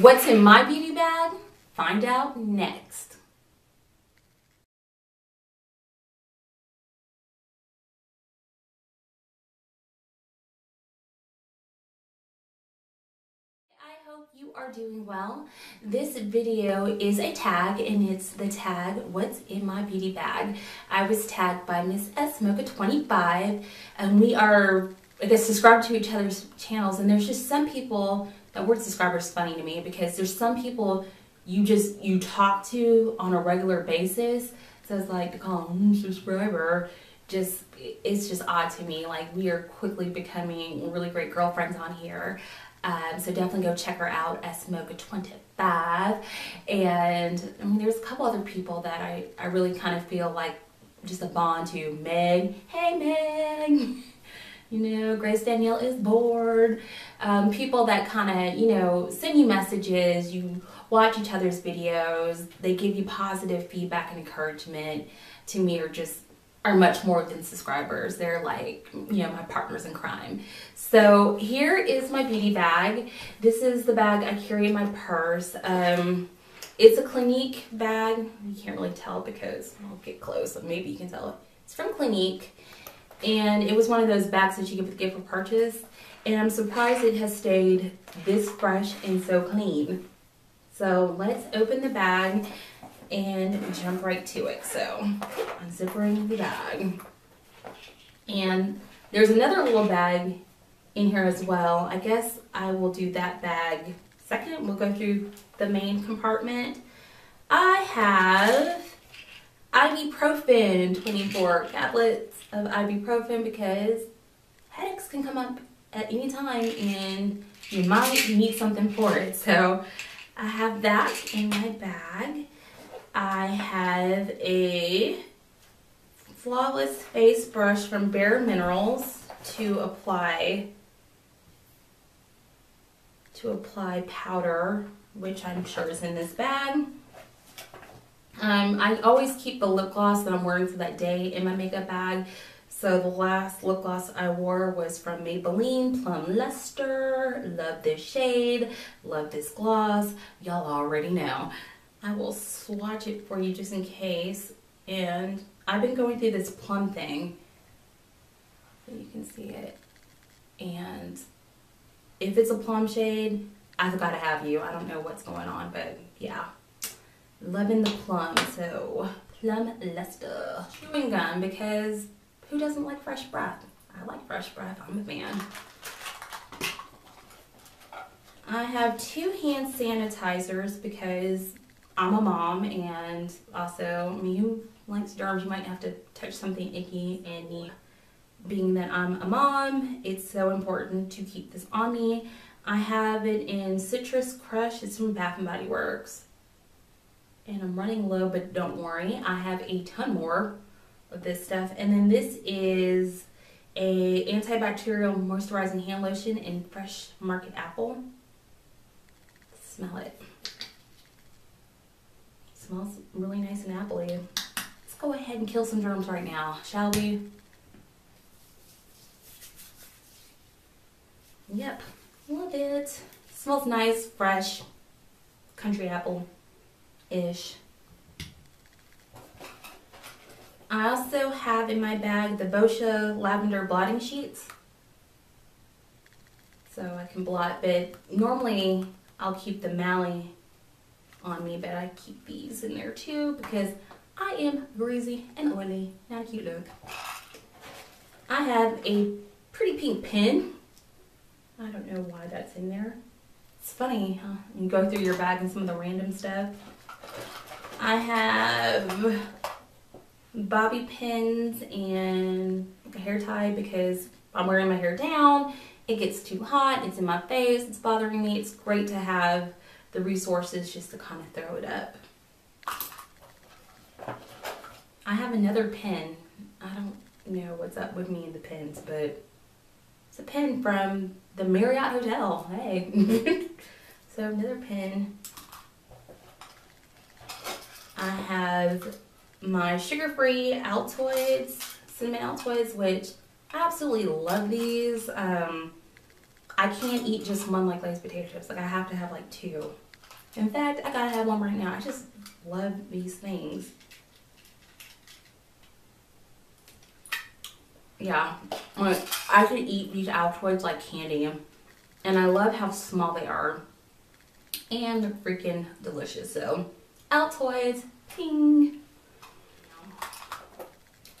What's in my beauty bag? Find out next. I hope you are doing well. This video is a tag and it's the tag what's in my beauty bag. I was tagged by Miss S Mocha 25 and we are I guess subscribed to each other's channels and there's just some people that word subscriber is funny to me because there's some people you just you talk to on a regular basis. So it's like to call them subscriber just it's just odd to me. Like we are quickly becoming really great girlfriends on here. Um, so definitely go check her out, Smocha25. And I mean, there's a couple other people that I, I really kind of feel like just a bond to. Meg, hey Meg. You know, Grace Danielle is bored. Um, people that kind of, you know, send you messages, you watch each other's videos, they give you positive feedback and encouragement to me are just are much more than subscribers. They're like, you know, my partners in crime. So here is my beauty bag. This is the bag I carry in my purse. Um, it's a Clinique bag. You can't really tell because I'll get close, so maybe you can tell. It's from Clinique. And it was one of those bags that you get with gift for purchase. And I'm surprised it has stayed this fresh and so clean. So let's open the bag and jump right to it. So unzipping the bag. And there's another little bag in here as well. I guess I will do that bag second. We'll go through the main compartment. I have ibuprofen, 24 tablets of ibuprofen because headaches can come up at any time and you might need something for it. So I have that in my bag. I have a Flawless Face Brush from Bare Minerals to apply to apply powder, which I'm sure is in this bag. Um, I always keep the lip gloss that I'm wearing for that day in my makeup bag. So the last lip gloss I wore was from Maybelline Plum Luster. Love this shade. Love this gloss. Y'all already know. I will swatch it for you just in case. And I've been going through this plum thing. You can see it. And if it's a plum shade, I've got to have you. I don't know what's going on, but. Loving the plum. So Plum Luster. Chewing gum because who doesn't like fresh breath? I like fresh breath. I'm a fan. I have two hand sanitizers because I'm a mom and also who likes germs, you might have to touch something icky and. Being that I'm a mom, it's so important to keep this on me. I have it in Citrus Crush. It's from Bath & Body Works. And I'm running low, but don't worry. I have a ton more of this stuff. And then this is a antibacterial moisturizing hand lotion in Fresh Market Apple. Smell it smells really nice and appley. Let's go ahead and kill some germs right now, shall we? Yep, love it. Smells nice, fresh, country apple-ish. I also have in my bag the Boscia Lavender Blotting Sheets. So I can blot, but normally I'll keep the Mally on me, but I keep these in there too because I am greasy and oily. Not a cute look. I have a pretty pink pen. I don't know why that's in there. It's funny, huh? You go through your bag and some of the random stuff. I have bobby pins and a hair tie because I'm wearing my hair down. It gets too hot. It's in my face. It's bothering me. It's great to have the resources just to kind of throw it up. I have another pen. I don't know what's up with me and the pens, but it's a pen from the Marriott Hotel. Hey. so another pen. I have my sugar-free Altoids, cinnamon Altoids, which I absolutely love these. Um, I can't eat just one like Lay's potato chips. Like I have to have like two. In fact, I gotta have one right now. I just love these things. Yeah, like, I could eat these Altoids like candy. And I love how small they are. And freaking delicious. So, Altoids, ping.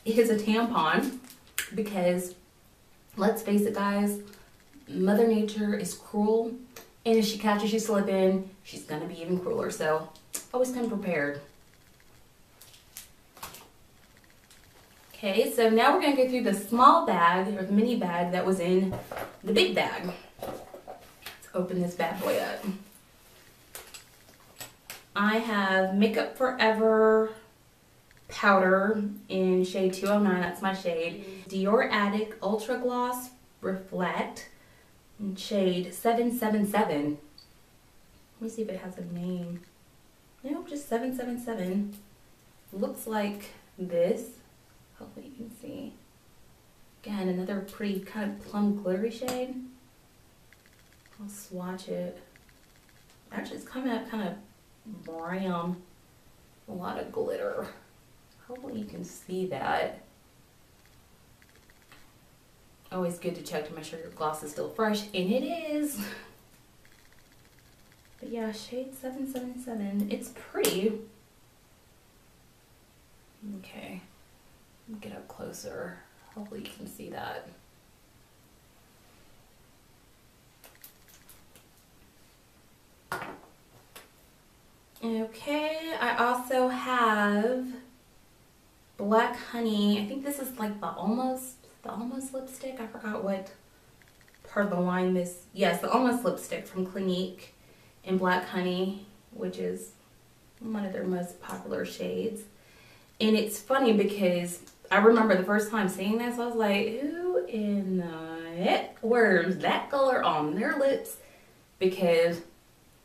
Is a tampon because, let's face it guys, Mother Nature is cruel. And if she catches you slipping, she's gonna be even crueler. So, always come prepared. Okay, so now we're gonna go through the small bag or the mini bag that was in the big bag. Let's open this bad boy up. I have Makeup Forever powder in shade 209, that's my shade. Mm-hmm. Dior Addict Ultra Gloss Reflect in shade 777. Let me see if it has a name. Nope, just 777. Looks like this. Hopefully you can see. Again, another pretty kind of plum glittery shade. I'll swatch it. Actually, it's coming up kind of brown. A lot of glitter. Hopefully you can see that. Always good to check to make sure your gloss is still fresh, and it is. But yeah, shade 777. It's pretty. Okay get up closer. Hopefully you can see that. Okay, I also have Black Honey. I think this is like the almost, the almost lipstick. I forgot what part of the line this, yes, the almost lipstick from Clinique in Black Honey, which is one of their most popular shades. And it's funny because I remember the first time seeing this, I was like, who in the heck wears that color on their lips? Because,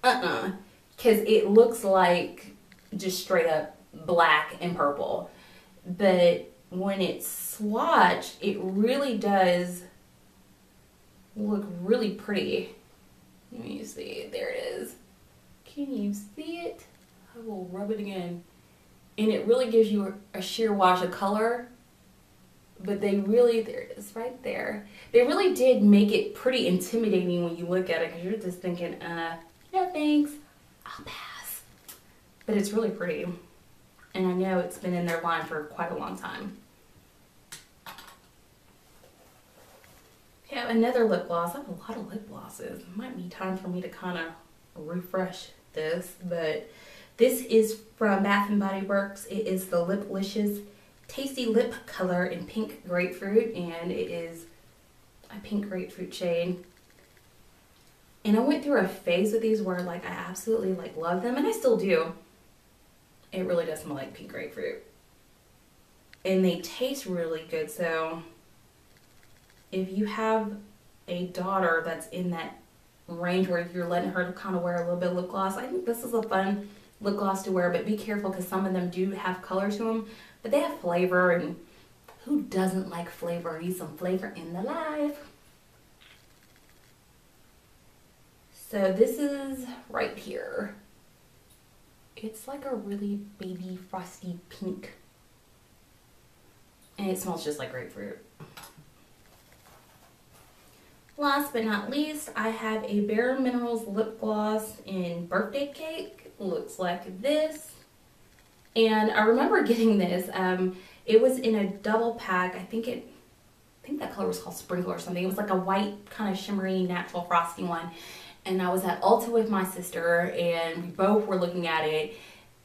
uh-uh. Because it looks like just straight up black and purple. But when it's swatched, it really does look really pretty. Let me see. There it is. Can you see it? I will rub it again and it really gives you a, sheer wash of color but they really there it is right there they really did make it pretty intimidating when you look at it because you're just thinking uh no thanks pass but it's really pretty. And i know it's been in their line for quite a long time. Yeah another lip gloss. I have a lot of lip glosses. It might be time for me to kind of refresh this but this is from Bath & Body Works. It is the Liplicious Tasty Lip Color in Pink Grapefruit, and it is a pink grapefruit shade. And I went through a phase with these where like I absolutely like love them, and I still do. It really does smell like pink grapefruit. And they taste really good, so if you have a daughter that's in that range where you're letting her kind of wear a little bit of lip gloss, I think this is a fun lip gloss to wear, but be careful because some of them do have color to them, but they have flavor and who doesn't like flavor? Need some flavor in the life. So this is right here. It's like a really baby frosty pink. And it smells just like grapefruit. Last but not least, I have a Bare Minerals lip gloss in Birthday Cake looks like this. And I remember getting this. Um, it was in a double pack. I think it, I think that color was called Sprinkle or something. It was like a white kind of shimmery natural frosty one. And I was at Ulta with my sister and we both were looking at it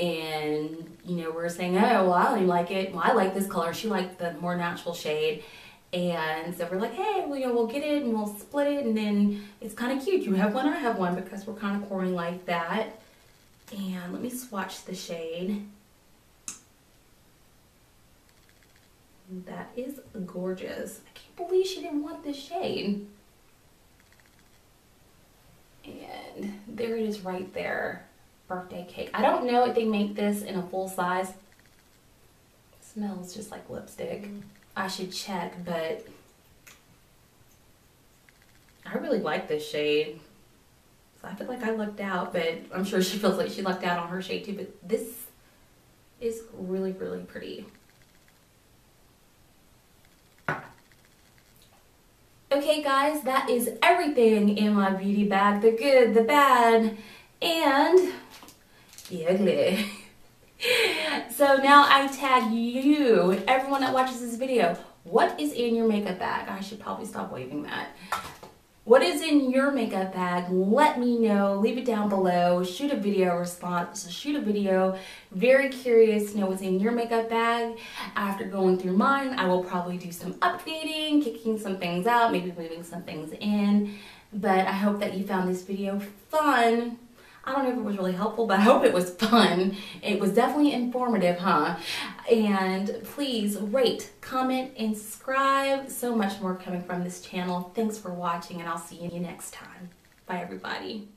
and you know we are saying oh well I don't even like it well I like this color she liked the more natural shade and so we're like hey well you know we'll get it and we'll split it and then it's kind of cute you have one I have one because we're kind of corny like that and let me swatch the shade. That is gorgeous. I can't believe she didn't want this shade. And there it is right there. Birthday cake. I don't know if they make this in a full size. It smells just like lipstick. Mm. I should check, but I I really like this shade. So I feel like I lucked out, but I'm sure she feels like she lucked out on her shade too. But this is really, really pretty. Okay guys, that is everything in my beauty bag. The good, the bad, and the ugly. so now I tag you, everyone that watches this video, what is in your makeup bag? I should probably stop waving that. What is in your makeup bag? Let me know. Leave it down below. Shoot a video response. Shoot a video. Very curious to know what's in your makeup bag. After going through mine, I will probably do some updating, kicking some things out, maybe moving some things in. But I hope that you found this video fun. I don't know if it was really helpful, but I hope it was fun. It was definitely informative, huh? And please rate, comment, and subscribe. So much more coming from this channel. Thanks for watching, and I'll see you next time. Bye, everybody.